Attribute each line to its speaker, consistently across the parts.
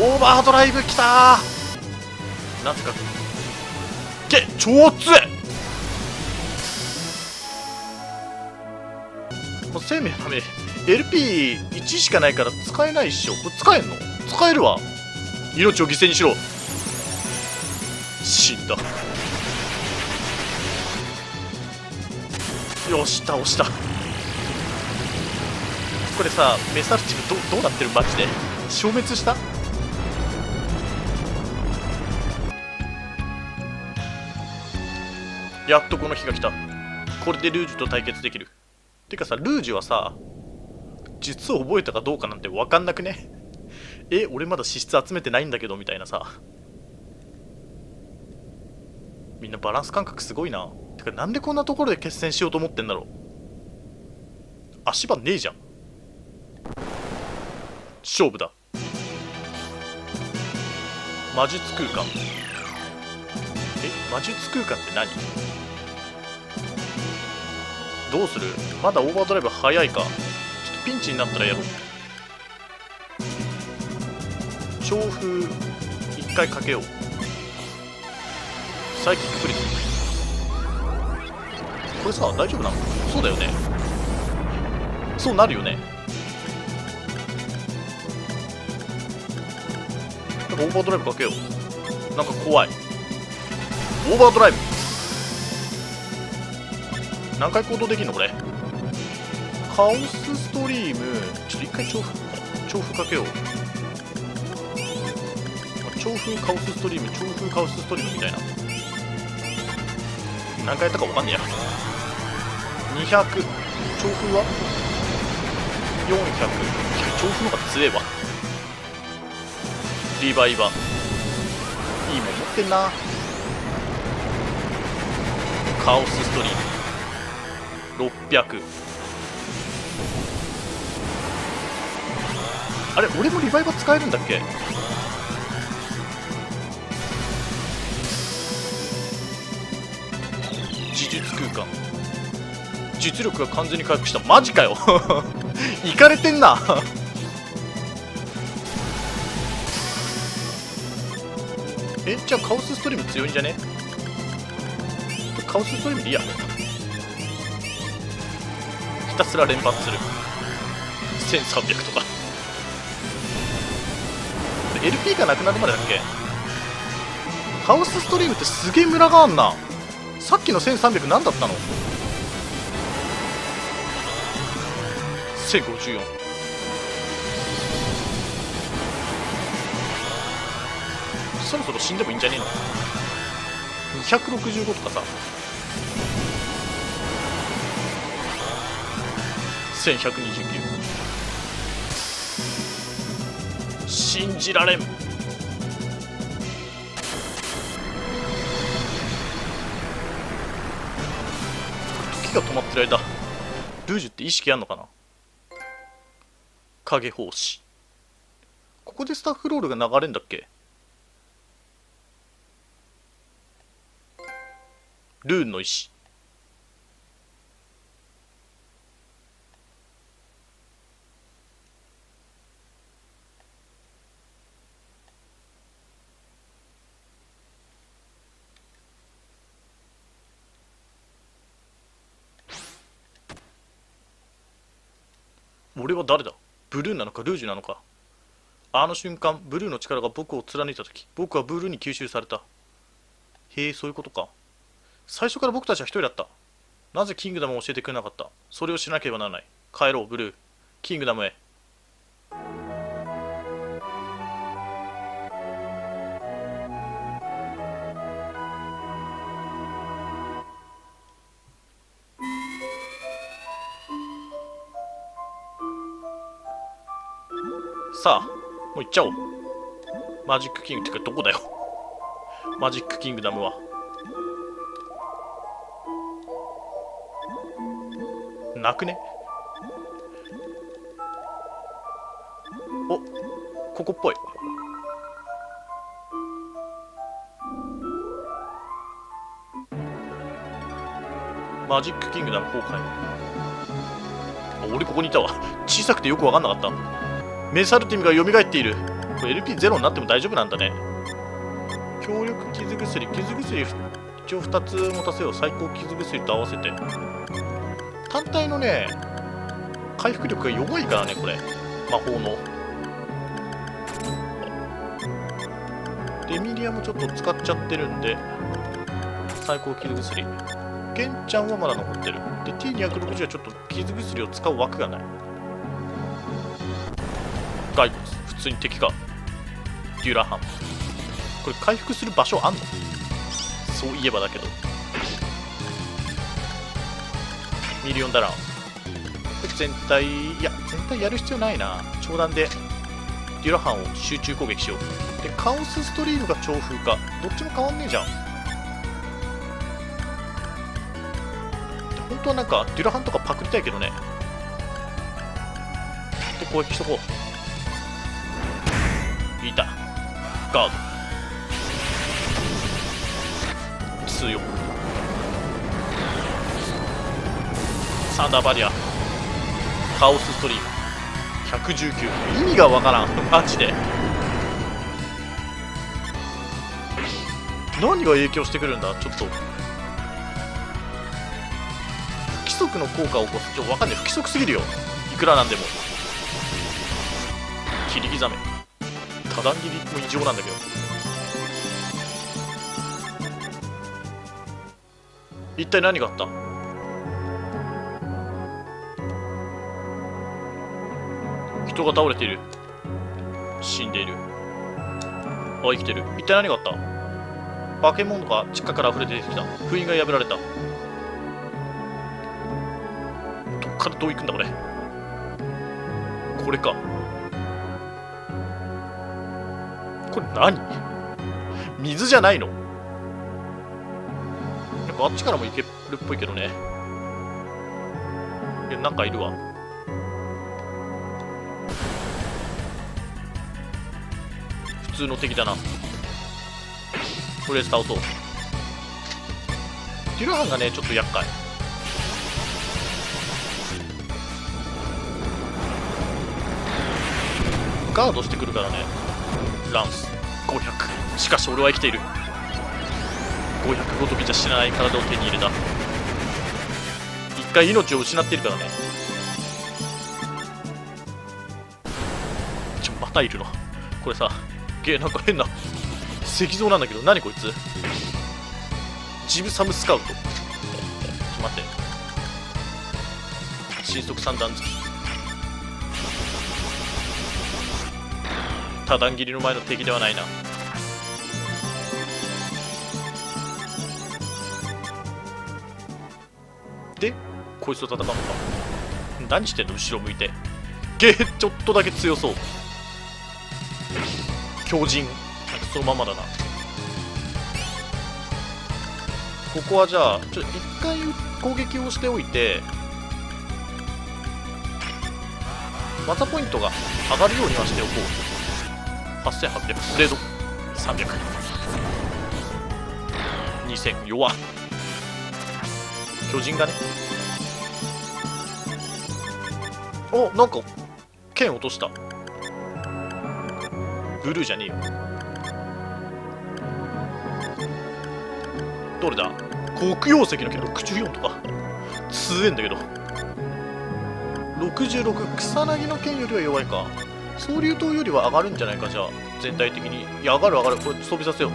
Speaker 1: オーバードライブきた。なぜかけ超強い。もう生命のため LP1 しかないから使えないっしょ。これ使えんの？使えるわ。命を犠牲にしろ。死んだ。よし倒した。これさメサルチムどどうなってる？マジで。消滅した？やっとこの日が来た。これでルージュと対決できる。てかさルージュはさ術を覚えたかどうかなんて分かんなくね？え俺まだ資質集めてないんだけどみたいなさ。みんなバランス感覚すごいな。てかなんでこんなところで決戦しようと思ってんだろう。足場ねえじゃん。勝負だ。魔術空間。え魔術空間って何？どうする？まだオーバードライブ早いか？ちょっとピンチになったらやろう。調風一回かけよう。サイキックプリズこれさ大丈夫なの？そうだよね。そうなるよね。なんかオーバードライブかけよう。なんか怖い。オーバードライブ。何回行動できんのこれ？カオスストリーム。ちょっと一回調布調布かけよう。調風カオスストリーム調風カオスストリームみたいな。何回やったか分かんねえや。200調風は？400調風の方が強えわ。リバイバいいもん持ってんな。カオスストリーム。600あれ俺もリバイバ使えるんだっけ？呪術空間。実力が完全に回復した。マジかよ。いかれてんな。えじゃあカオスストリーム強いんじゃね？カオスストリームでいいや。たすら連発する。1300とか。LP がなくなるまでだっけ？カオスストリームってすげえムラがあんな。さっきの1300何だったの？1054そろそろ死んでもいいんじゃねえの？265とかさ。1129信じられん。時が止まってる間ルージュって意識あんのかな？影奉仕。ここでスタッフロールが流れんだっけ？ルーンの石。俺は誰だ？ブルーなのか？ルージュなのか？あの瞬間ブルーの力が僕を貫いた時僕はブルーに吸収された。へえそういうことか。最初から僕たちは一人だった。なぜキングダムを教えてくれなかった？それをしなければならない。帰ろうブルー。キングダムへ。さあもう行っちゃおう。マジックキングってかどこだよ。マジックキングダムは。なくね？おここっぽい。マジックキングダム崩壊。あ俺ここにいたわ。小さくてよく分かんなかった。メサルティムが蘇っている。これ LP0 になっても大丈夫なんだね。強力傷薬傷薬一応2つ持たせよう。最高傷薬と合わせて。単体のね回復力が弱いからねこれ。魔法の。でミリアもちょっと使っちゃってるんで最高傷薬。ゲンちゃんはまだ残ってる。で T260 はちょっと傷薬を使う枠がない。骸骨普通に敵かデュラハン。これ回復する場所あんの？そういえばだけど。ミリオンダラン全体いや全体やる必要ないな。長弾でデュラハンを集中攻撃しよう。でカオスストリームが調風か。どっちも変わんねえじゃん。本当はなんかデュラハンとかパクりたいけどね。で攻撃しとこう。いた。ガード。強サンダーバリア。カオスストリーム。119意味がわからん。マジで。何が影響してくるんだ？ちょっと。不規則の効果を起こす。ちょっとわかんない。不規則すぎるよ。いくらなんでも。切り刻め。多段切りも異常なんだけど。一体何があった？人が倒れている。死んでいる。あ生きてる。一体何があった？化け物が地下から溢れ出てきた。封印が破られた。どっからどう行くんだこれ？これか。これ何？水じゃないの？なんかあっちからも行けるっぽいけどね。いやなんかいるわ。普通の敵だな。とりあえず倒そう。デュラハンがねちょっと厄介。ガードしてくるからね。ランス。500しかし俺は生きている。500ごときじゃ死なない体を手に入れた。一回命を失っているからね。ちょまたいるの。これさゲーなんか変な石像なんだけど何こいつ？ジブサムスカウト。ちょっと待って。新速三段突き。多段切りの前の敵ではないな。でこいつと戦うのか。何してんの後ろ向いて。ゲーちょっとだけ強そう。強靭。なんかそのままだな。ここはじゃあちょっと一回攻撃をしておいて技ポイントが上がるようにはしておこう8800ブレード300 2000弱巨人がね。おなんか剣落とした。ブルーじゃねえよ。どれだ？黒曜石の剣64とか。強えんだけど。66草薙の剣よりは弱いか。総流刀よりは上がるんじゃないかじゃあ全体的に。いや上がる上がる。これ装備させよう。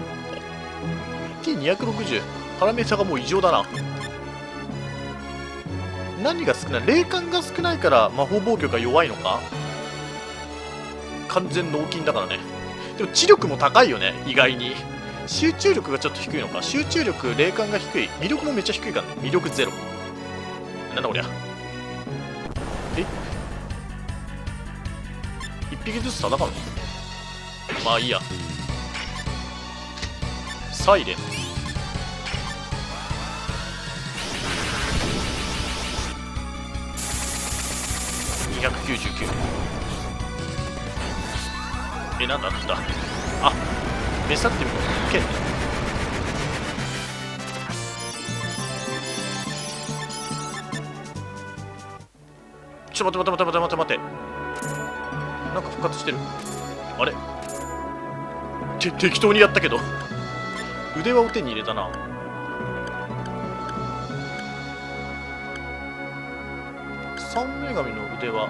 Speaker 1: T260 パラメータがもう異常だな。何が少ない？霊感が少ないから魔法防御が弱いのか。完全脳筋だからね。でも知力も高いよね意外に。集中力がちょっと低いのか。集中力霊感が低い。魅力もめっちゃ低いからね。魅力ゼロ。なんだこりゃ。匹ずつ戦うの？まあいいや。サイレン。299えなんだ？来たあメサってみよう剣ね。ちょっと待って待って待って待って待って。なんか復活してる。あれ？て適当にやったけど。腕輪を手に入れたな。三女神の腕輪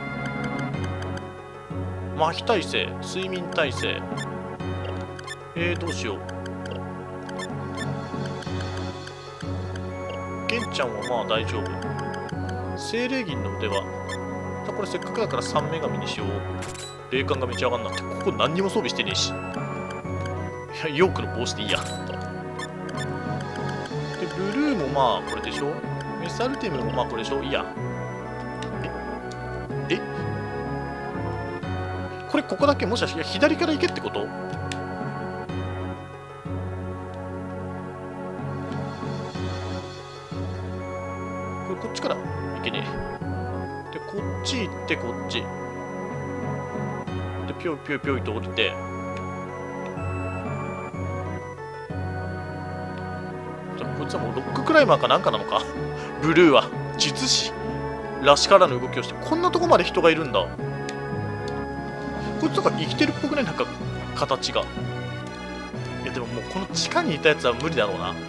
Speaker 1: 麻痺耐性睡眠耐性えー、どうしよう。玄ちゃんはまあ大丈夫。精霊銀の腕輪これせっかくだから三女神にしよう。霊感がめち上がんな。ってここ何にも装備してねえし。いやヨークの帽子でいいや。とでブルーもまあこれでしょ。メサルテムもまあこれでしょ。いいや。ええ？これここだけもしかして左から行けってこと？これこっちから行けねえ。でこっち行ってこっち。ぴょいぴょいぴょいと降りて。こいつはもうロッククライマーかなんかなのか。ブルーは。術師らしからぬ動きをしてこんなとこまで人がいるんだ。こいつとか生きてるっぽくねなんか形が。いやでももうこの地下にいたやつは無理だろうな。なんか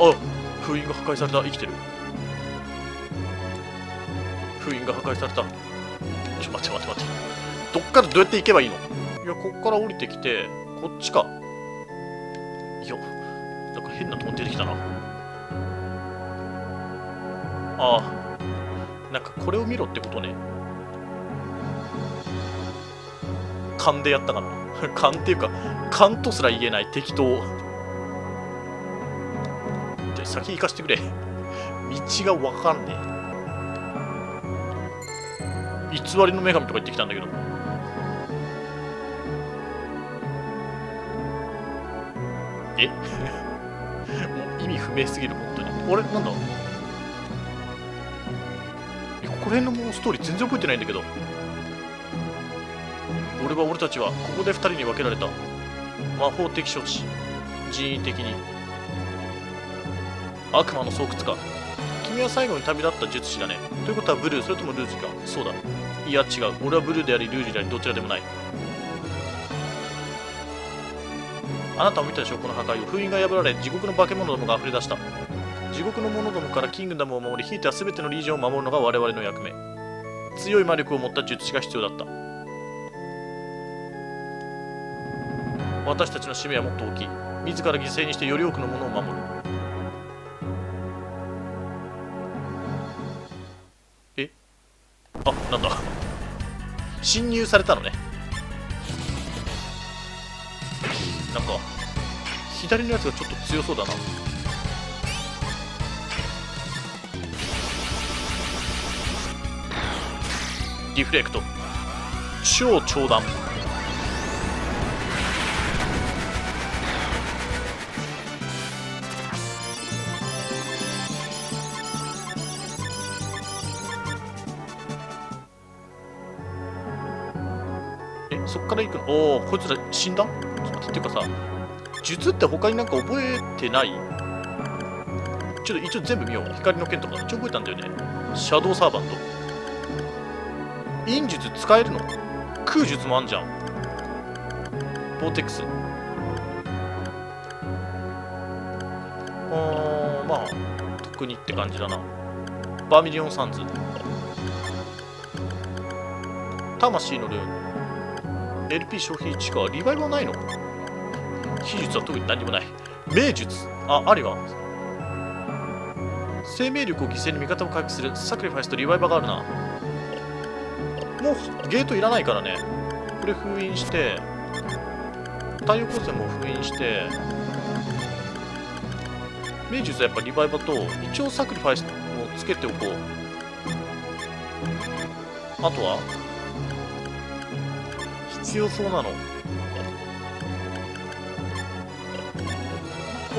Speaker 1: あ封印が破壊された。生きてる。封印が破壊された。待って待って待ってどっからどうやって行けばいいの？いやこっから降りてきてこっちか。いやなんか変なとこ出てきたな。ああ。なんかこれを見ろってことね。勘でやったかな。勘っていうか勘とすら言えない適当。で先行かしてくれ。道がわかんねえ。偽りの女神とか言ってきたんだけど。え？も う意味不明すぎる本当に。あれなんだ？えここら辺のもうストーリー全然覚えてないんだけど。俺は俺たちはここで2人に分けられた。魔法的処置。人為的に。悪魔の巣窟か。君は最後に旅立った術師だね。ということはブルーそれともルージュか。そうだ。いや違う。俺はブルーでありルージュでありどちらでもない。あなたも見たでしょこの破壊を。封印が破られ地獄の化け物どもが溢れ出した。地獄の者どもからキングダムを守りひいては全てのリージョンを守るのが我々の役目。強い魔力を持った術師が必要だった。私たちの使命はもっと大きい。自ら犠牲にしてより多くのものを守る。え？あなんだ。侵入されたのね。なんか左のやつがちょっと強そうだな。リフレクト。超長弾。おおこいつら死んだ？ちょっとていうかさ術って他になんか覚えてない？ちょっと一応全部見よう。光の剣とか。一応覚えたんだよね。シャドウサーバント。陰術使えるの？空術もあんじゃん。ボーテックス。あーまあ特にって感じだな。バーミリオンサンズ。魂のルーン。LP 消費値かリバイバーないの秘術は特に何もない。命術。ああるわ生命力を犠牲に味方を回復する。サクリファイスとリバイバーがあるな。もうゲートいらないからね。これ封印して太陽光線も封印して名術はやっぱリバイバーと一応サクリファイスもつけておこう。あとは必要そうなの。こ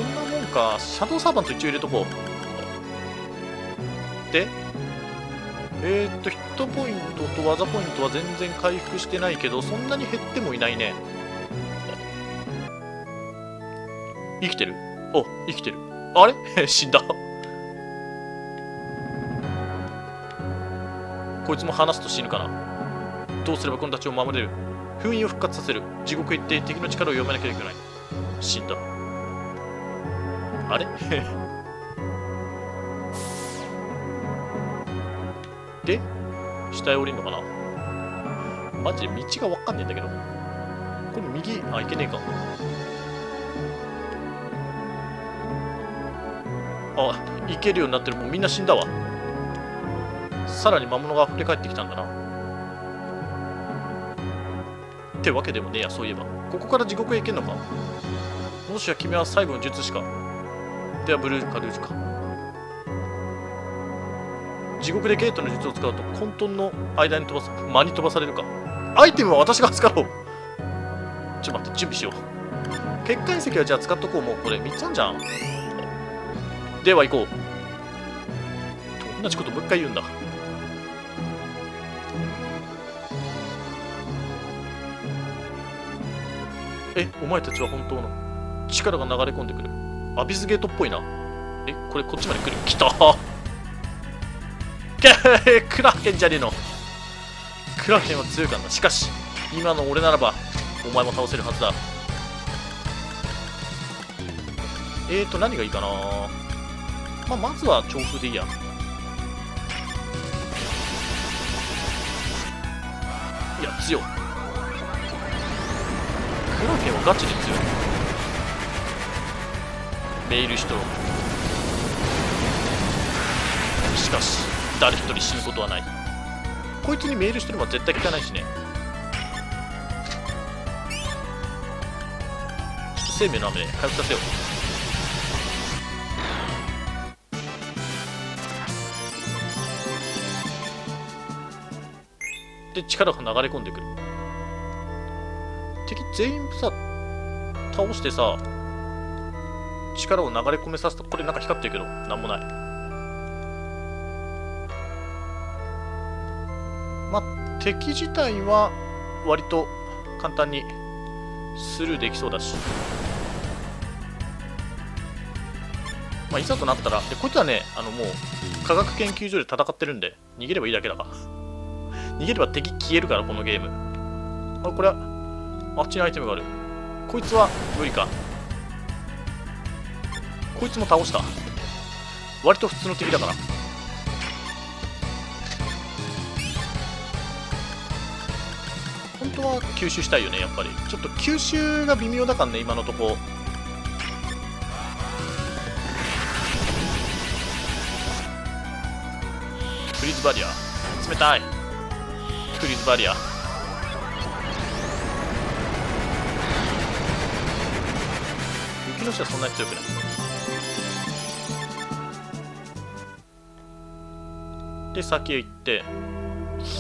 Speaker 1: んなもんか。シャドウサーバント一応入れとこう。で？えー、っとヒットポイントと技ポイントは全然回復してないけどそんなに減ってもいないね。生きてる？お生きてる。あれ？死んだ。こいつも話すと死ぬかな。どうすればこのたちを守れる？封印を復活させる。地獄へ行って敵の力を読めなきゃいけない。死んだ。あれ？で？下へ降りるのかな？マジで道がわかんねえんだけど。これ右？あいけねえか。あ行けるようになってる。もうみんな死んだわ。さらに魔物が溢れ返ってきたんだな。ってわけでもねえやそういえば。ここから地獄へ行けんのか？もしや君は最後の術師か。ではブルーかルージュか。地獄でゲートの術を使うと混沌の間に飛ばす間に飛ばされるか。アイテムは私が使おう。ちょっと待って準備しよう。結界石はじゃあ使っとこうもうこれ。3つあんじゃん。では行こう。同じこともう一回言うんだ。えお前たちは本当の？力が流れ込んでくる。アビスゲートっぽいな。えこれこっちまで来る？来た。クラーケンじゃねえの。クラーケンは強いからな。しかし今の俺ならばお前も倒せるはずだ。えーと何がいいかな。まあ、まずは調布でいいや。いや強い。クラーケンはガチで強い。メイルシュトロしかし誰一人死ぬことはない。こいつにメールしてるのは絶対聞かないしね。生命の雨で回復させよう。で力が流れ込んでくる。敵全員さ倒してさ力を流れ込めさせたこれなんか光ってるけどなんもない。まあ敵自体は割と簡単にスルーできそうだし。まあいざとなったらでこいつはねあのもう科学研究所で戦ってるんで逃げればいいだけだから。逃げれば敵消えるからこのゲーム。あこれはあっちにアイテムがある。こいつは無理か。こいつも倒した。割と普通の敵だから。本当は吸収したいよねやっぱり。ちょっと吸収が微妙だからね今のとこ。フリーズバリア。冷たい。フリーズバリア。雪の下そんなに強くない。で先へ行って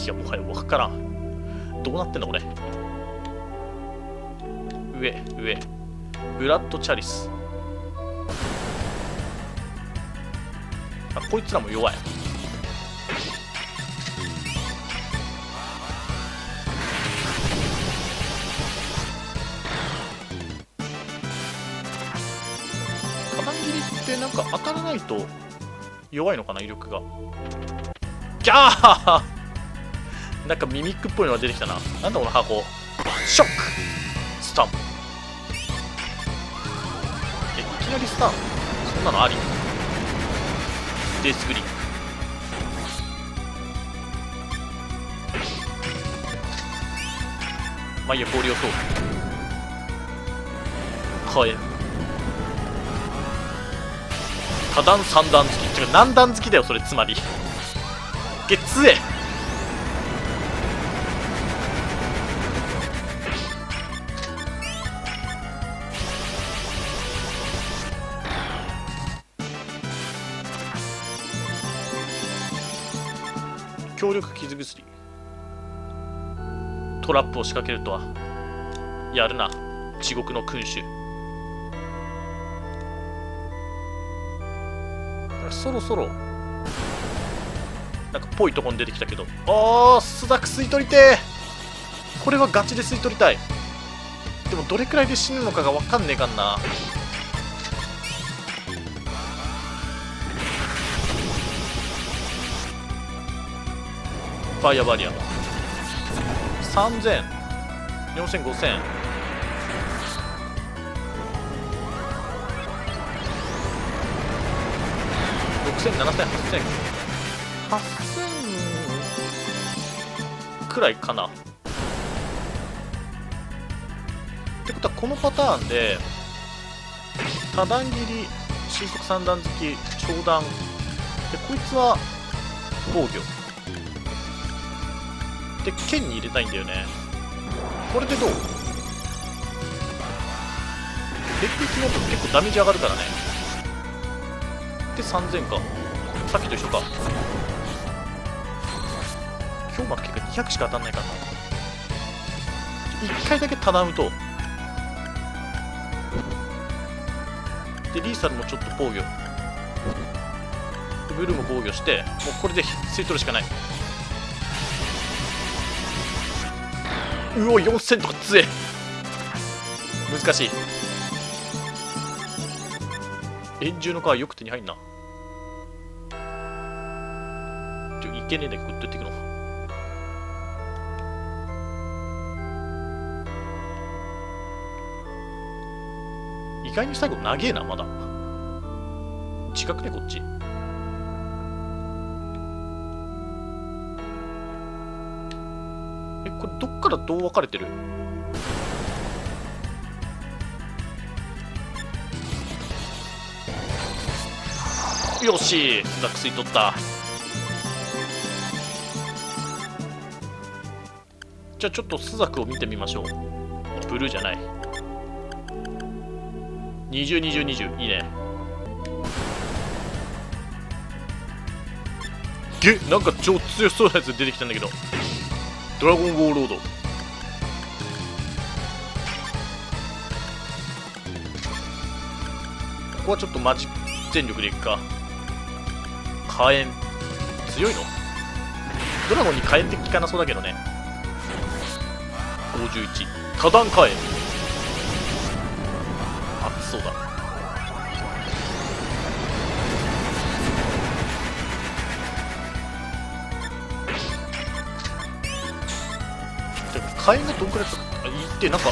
Speaker 1: いやもはや分からん。どうなってんのこれ。上上。ブラッド・チャリス。あこいつらも弱い。か当たらないと弱いのかな威力が。ギャーなんかミミックっぽいのが出てきたな。なんだこの箱。ショック。スタン。プえいきなりスタン。プそんなのあり。デスグリップまあいいや氷をそう多段三段付き。違う何段付きだよそれ。つまり。げつえ。強力傷薬。トラップを仕掛けるとは。やるな。地獄の君主。そろそろ。なんかぽいとこに出てきたけど。あースザク吸い取りてこれはガチで吸い取りたい。でもどれくらいで死ぬのかが分かんねえかんな。ファイアバリア3000 6000、7000、8000。くらいかな。ってことは、このパターンで、多段切り、新速三段突き、長段。で、こいつは防御。で、剣に入れたいんだよね。これでどう？鉄壁のと結構ダメージ上がるからね。で、3000か。さっきと一緒か。今日まで結果200しか当たんないからな。1回だけただむと。で、リーサルもちょっと防御。ブルーも防御して、もうこれで吸い取るしかない。うお4000とか強え難しい円柱の皮よく手に入んな。ちょいけねえんだけどどうやっていくの。意外に最後長えなまだ。近くねこっち。えこれどっからどう分かれてる？よし。ザクスイ取った。じゃあちょっとスザクを見てみましょう。ブルーじゃない。202020いいね。げなんか超強そうなやつ出てきたんだけど。ドラゴンウォーロード。ここはちょっとマジ全力でいくか。火炎。強いの？ドラゴンに火炎って効かな？そうだけどね。51多段火炎。熱そうだ。火炎がどんくらいつあいってなんか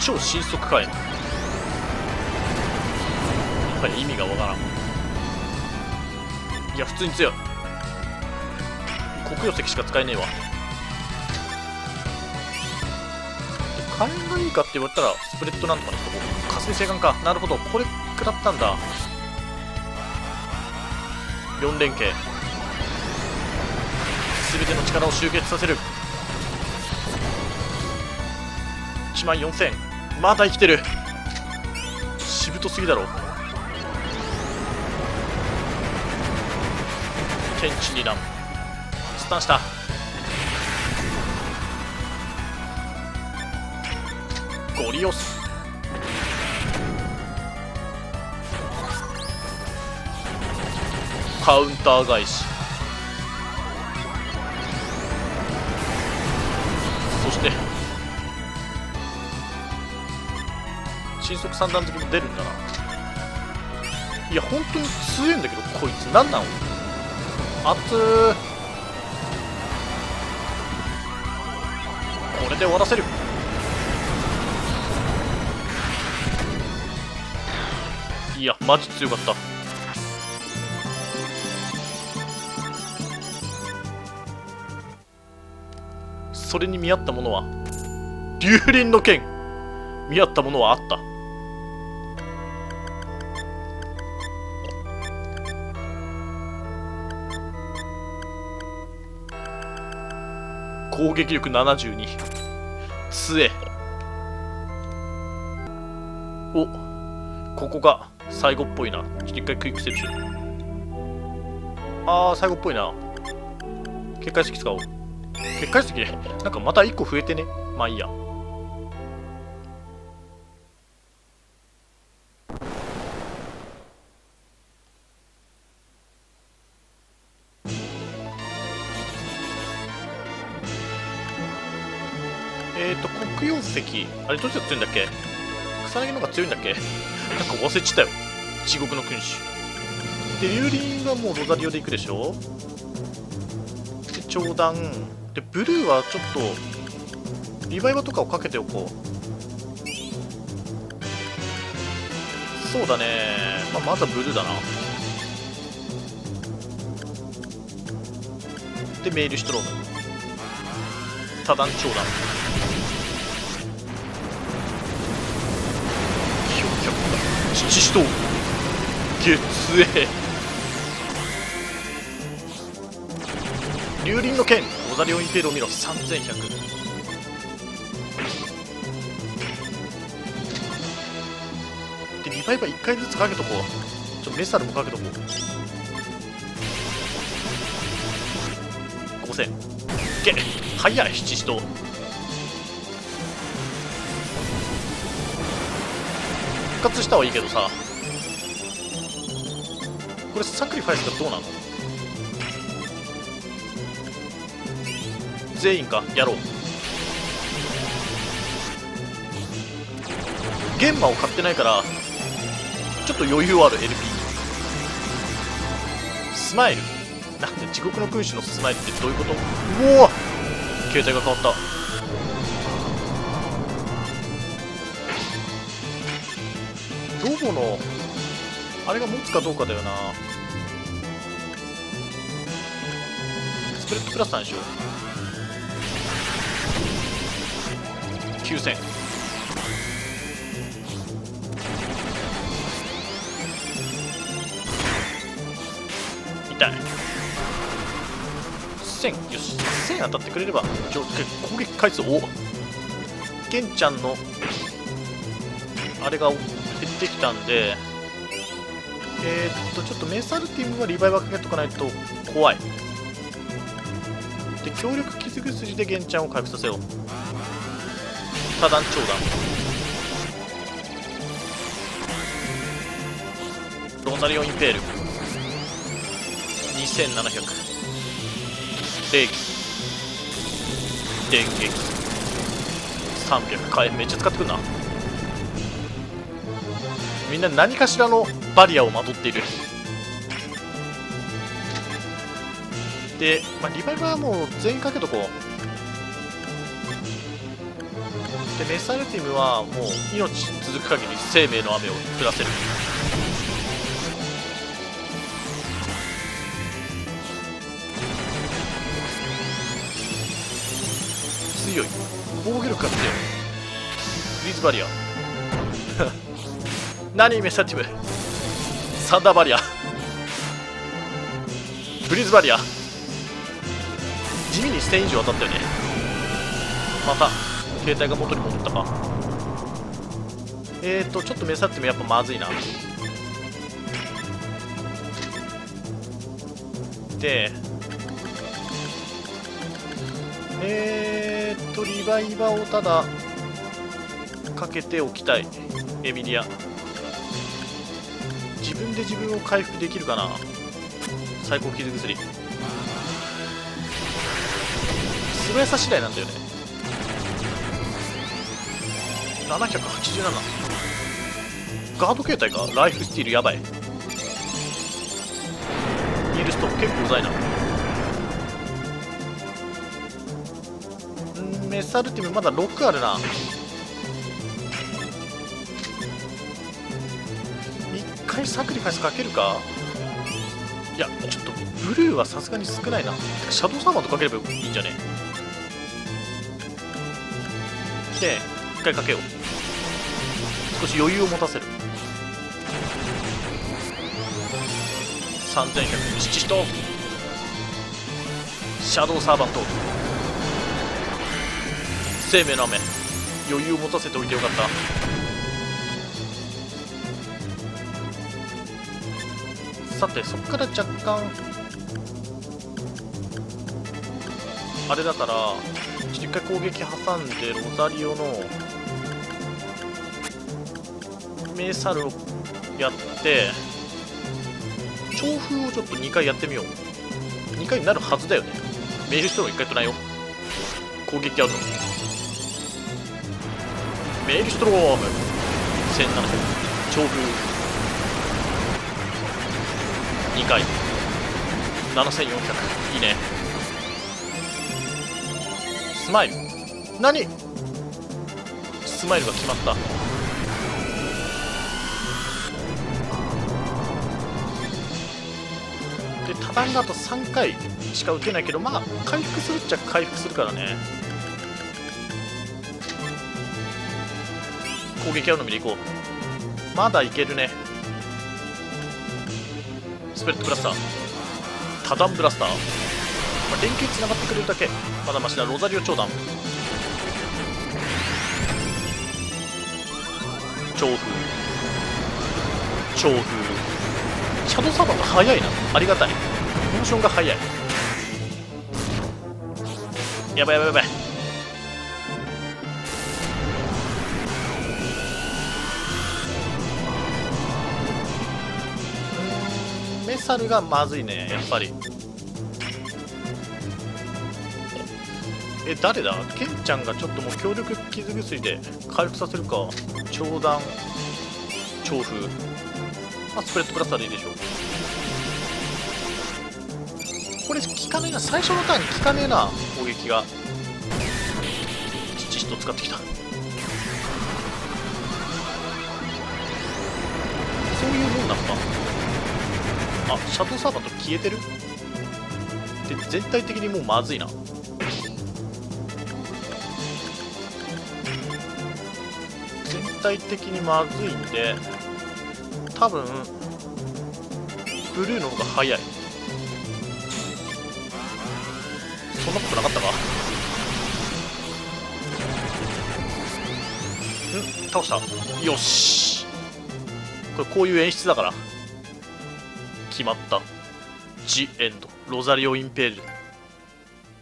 Speaker 1: 超新速火炎。やっぱり意味がわからん。いや普通に強い。黒曜石しか使えねえわ。火炎がいいかって言われたらスプレッドなんとかにしとこう。霞星眼か。なるほど。これ食らったんだ。4連携。全ての力を集結させる。1万4000まだ生きてる。しぶとすぎだろ。天地二段スタンした。ゴリオスカウンター返し。そして新速三段突きも出るんだな。いや本当に強いんだけどこいつ。何なの熱これで終わらせる。いやマジ強かった。それに見合ったものは竜輪の剣。見合ったものはあった。攻撃力72杖。お。ここが最後っぽいな。ちょっと一回クイックセーブしようあー最後っぽいな。結界石使おう。結界石なんかまた1個増えてね？まあいいや。あれどっちが強いんだっけ？草薙の方が強いんだっけ？なんか忘れちゃったよ。地獄の君主。で竜輪はもうロザリオでいくでしょ？長弾でブルーはちょっとリバイバとかをかけておこう。そうだね、まあ、まずはブルーだな。でメイルシュトローム多弾長弾七死闘月影竜輪の剣オザリオンインペールを見ろ3100でリバイバー1回ずつかけとこう。ちょメサルもかけとこう。5000いけ早い七死闘復活したはいいけどさ。これサクリファイスがどうなの？全員か？やろう。玄馬を買ってないからちょっと余裕ある LP スマイル。なんで地獄の君主のスマイルってどういうこと？うお携帯が変わった。のあれが持つかどうかだよな。スプレッドプラスなんでしょ。9000痛い。1000よし。1000当たってくれればちょ攻撃回数お。ケンちゃんのあれがってきたんでえー、っとちょっとメサルティムはリバイバーかけとかないと怖い。で強力傷薬でゲンちゃんを回復させよう。多弾長弾ロザリオインペール。2700冷気電撃。300回めっちゃ使ってくんな。みんな何かしらのバリアをまとっている。で、まあ、リバイバーはもう全員かけとこう。でメサルティムはもう命続く限り生命の雨を降らせる。強い。防御力が強い。フリーズバリア。何メサティムサンダーバリア。ブリーズバリア。地味に1000以上当たったよね。また携帯が元に戻ったか。えーとちょっとメサってもやっぱまずいな。でえーとリバイバーをただかけておきたい。エミリア。で自分を回復できるかな？最高傷薬素早さ次第なんだよね。787ガード形態か？ライフスティールやばい。ニールストップ結構うざいな。んメサルティムまだ6あるな。回サクリファイスかけるか？いやちょっとブルーはさすがに少ないな。シャドウサーバーとかければいいんじゃね？で1回かけよう。少し余裕を持たせる。3100七死と。シャドウサーバント生命の雨。余裕を持たせておいてよかった。さてそこから若干あれだからちょっと一回攻撃挟んでロザリオのメーサルをやって調風をちょっと2回やってみよう。2回になるはずだよね。メールストロー1回とないよ。攻撃アウトメールストローム1700調風2回。7400いいね。スマイル。何？スマイルが決まった。で畳んだあと3回しか打てないけどまあ回復するっちゃ回復するからね。攻撃あるのみでいこう。まだいけるねスペレットブラスター。多段ブラスター、まあ、連携つながってくれるだけ。まだましだロザリオ長弾超風超風シャドウサーバーが速いな。ありがたい。モーションが速い。やばいやばいやばい。メサルがまずいねやっぱり。え誰だ？ケンちゃんがちょっともう強力傷薬で回復させるか。長弾長風まあスプレッドブラスターでいいでしょう。これ効かねえな。最初のターンに効かねえな。攻撃が。父と使ってきた。そういうもんなのか。あシャドウサーバーと消えてる？で全体的にもうまずいな。全体的にまずいんで多分ブルーの方が早い。そんなことなかったか。ん？倒した。よし。これこういう演出だから。決まった。ジ・エンド。ロザリオ・インペール。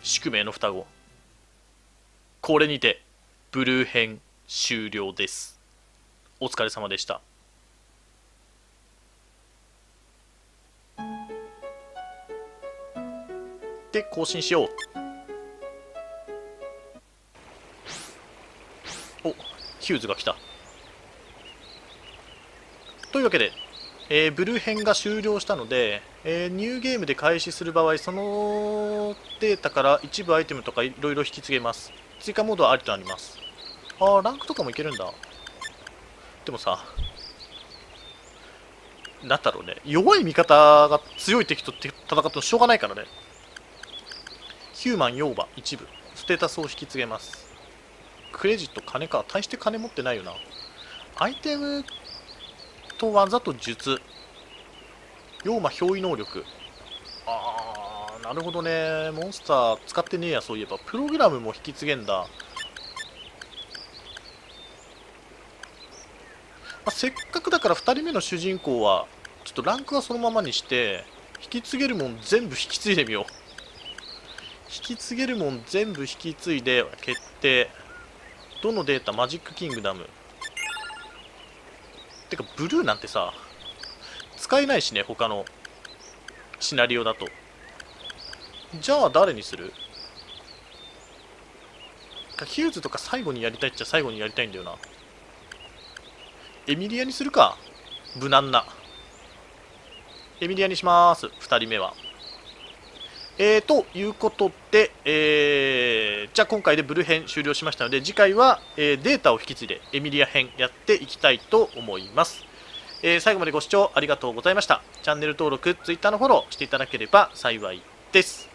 Speaker 1: 宿命の双子。これにてブルー編終了です。お疲れ様でした。で更新しよう。おヒューズが来た。というわけで、えーブルー編が終了したので、えーニューゲームで開始する場合そのデータから一部アイテムとかいろいろ引き継げます。追加モードはありとなります。ああランクとかもいけるんだ。でもさなんだろうね。弱い味方が強い敵と戦ってもしょうがないからね。ヒューマンヨーバ一部。ステータスを引き継げます。クレジット金か。大して金持ってないよな。アイテムと技と術。ヨーマ憑依能力。あーなるほどね。モンスター使ってねえやそういえば。プログラムも引き継げんだ、まあ、せっかくだから2人目の主人公はちょっとランクはそのままにして引き継げるもん全部引き継いでみよう。引き継げるもん全部引き継いで決定。どのデータ？マジックキングダム。てかブルーなんてさ使えないしね他のシナリオだと。じゃあ誰にする？ヒューズとか最後にやりたいっちゃ最後にやりたいんだよな。エミリアにするか無難な。エミリアにします2人目は。えー、ということで、えーじゃあ今回でブル編終了しましたので次回は、えーデータを引き継いでエミリア編やっていきたいと思います、えー最後までご視聴ありがとうございました。チャンネル登録ツイッターのフォローしていただければ幸いです。